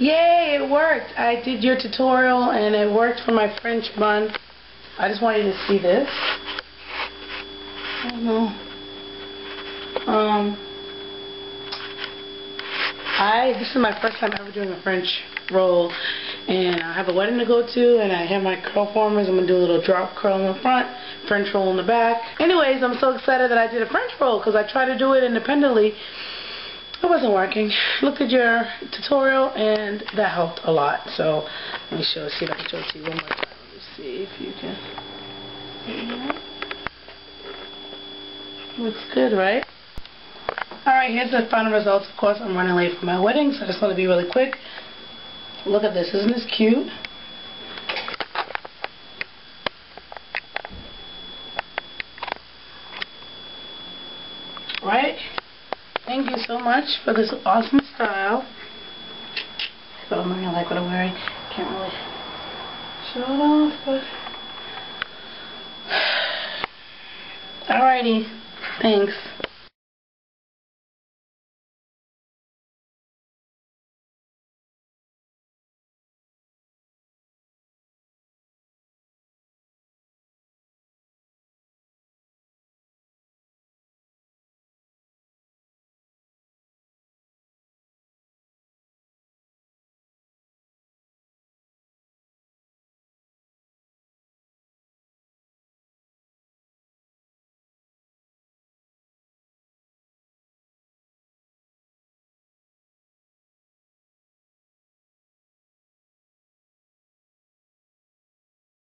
Yay, it worked. I did your tutorial and it worked for my French bun. I just want you to see this. I don't know. Um, I, this is my first time ever doing a French roll and I have a wedding to go to and I have my curl formers. I'm going to do a little drop curl in the front, French roll in the back. Anyways, I'm so excited that I did a French roll because I tried to do it independently it wasn't working. Looked at your tutorial and that helped a lot. So let me show see if I can show it to you one more time. Let see if you can. Looks good, right? Alright, here's the final results. Of course, I'm running late for my wedding, so I just want to be really quick. Look at this. Isn't this cute? Right? Thank you so much for this awesome style. So I'm really like what I'm wearing. Can't really show it off, but... Alrighty. Thanks.